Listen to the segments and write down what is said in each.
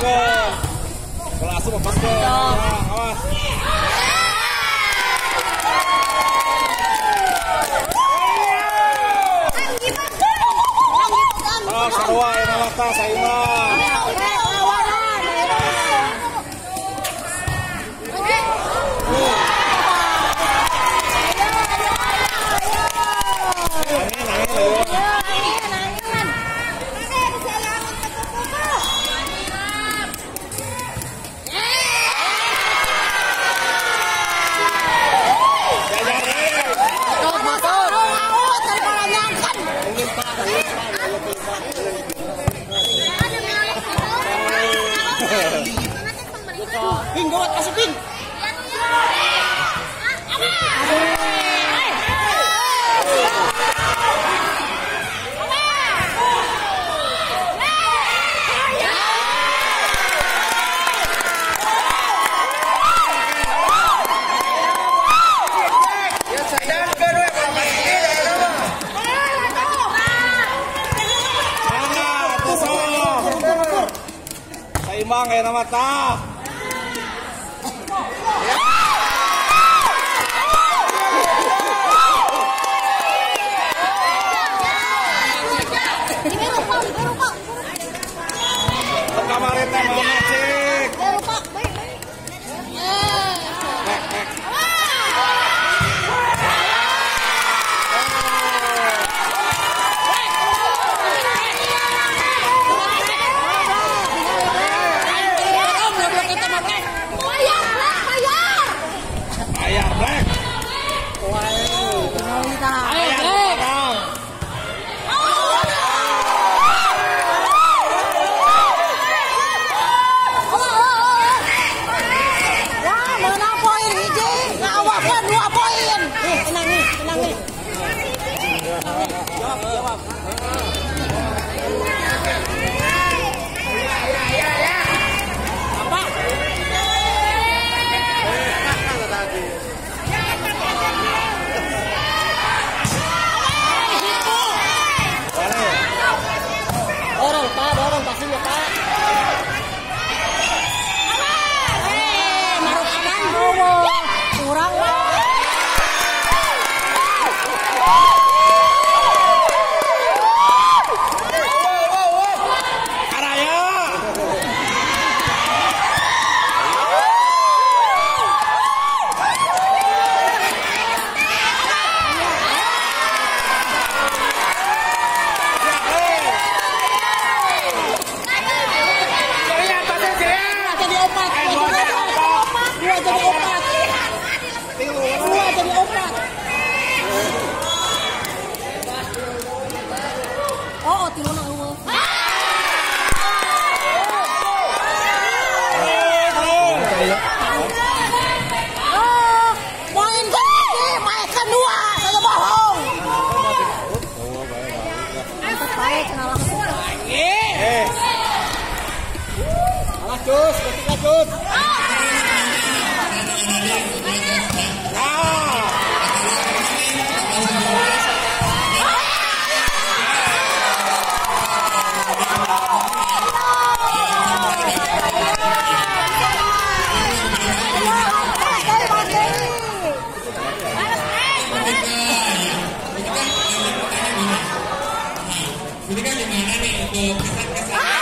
Ya. Ah, angin 放给他们打 Thank you. Kenal langsung. Eh. Alah cus, ketika cus. Beda dimana nih.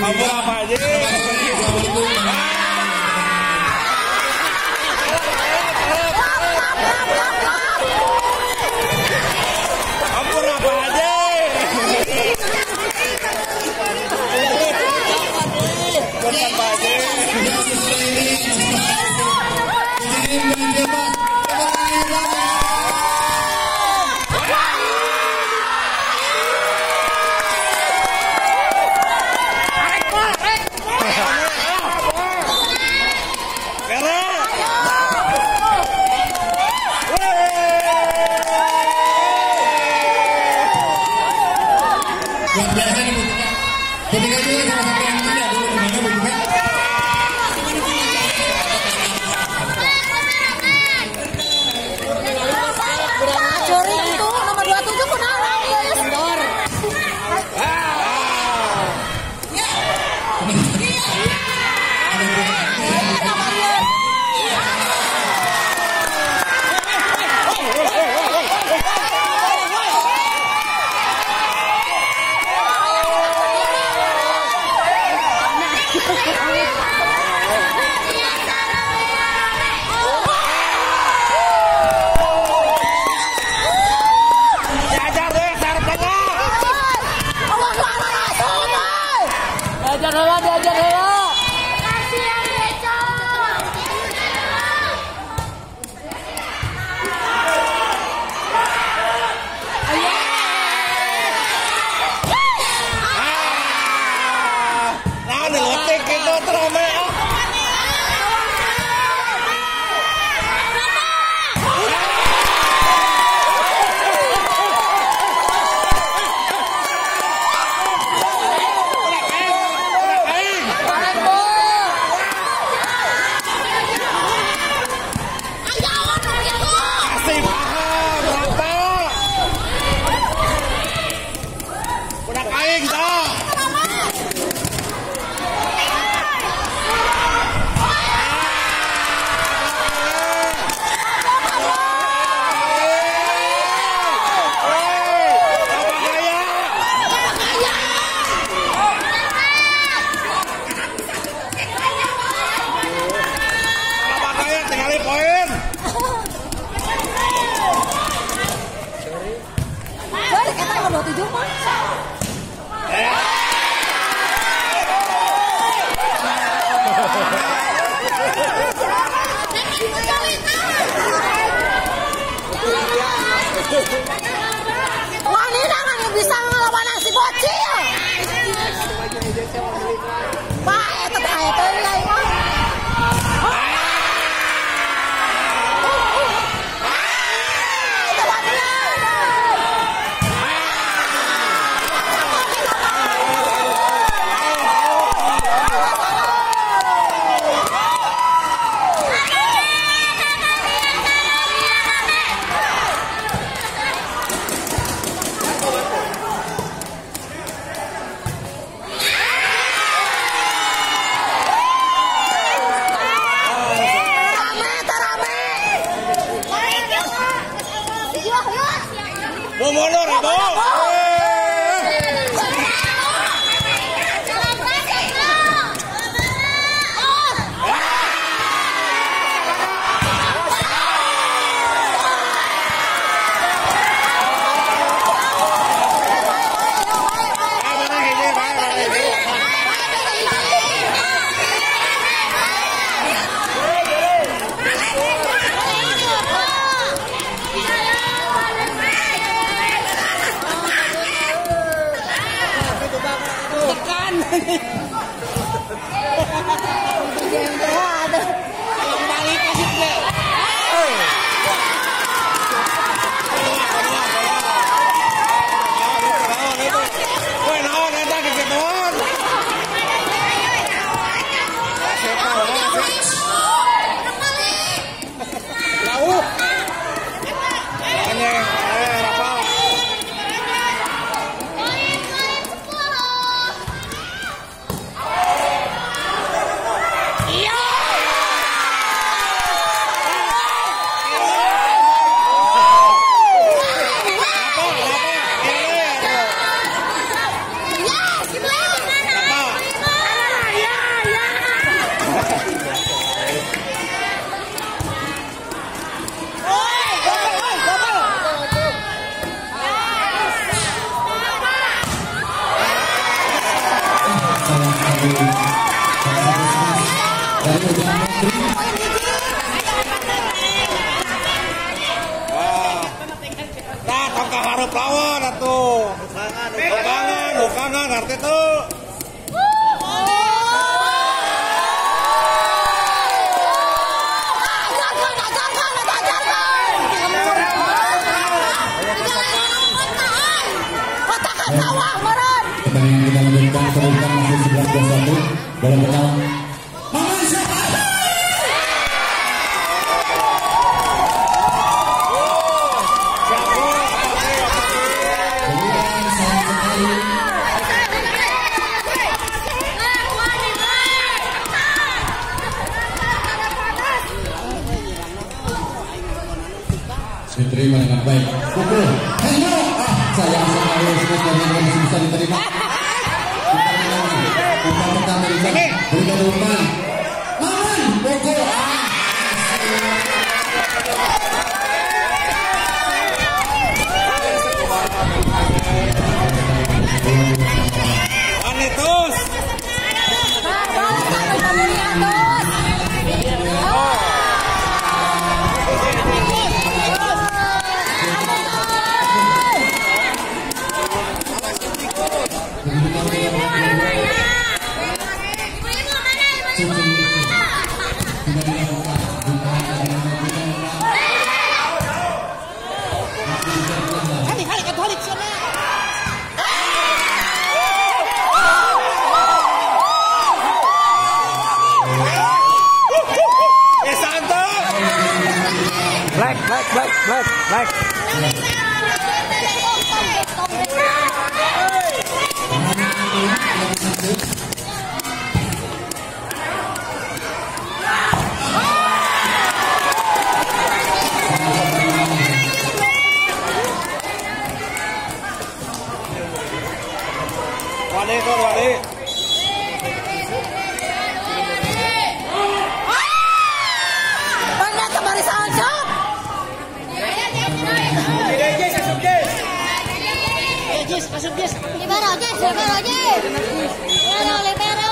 Vamos lá, Padre! Terima kasih. Nah, tong hareup lawan atuh. Bukangan, bukangan, arti tuh. Pertandingan kita lanjutkan kedudukan masih 11 21 dalam sana berikan Kali kali Katolik sana. Eh, santo. Black, black, black, black, C'est pas. Jis. Libero, Jess, libero, Jess. Libero, libero.